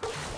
Blue